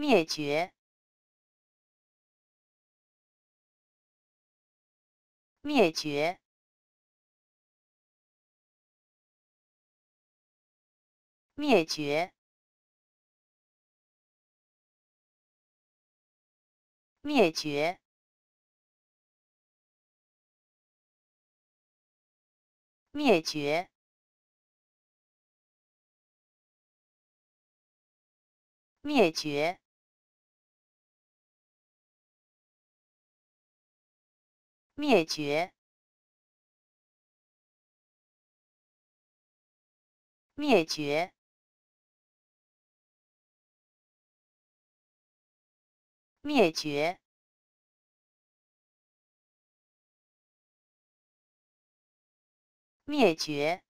灭绝，灭绝，灭绝，灭绝，灭绝。灭绝，灭绝，灭绝，灭绝，灭绝。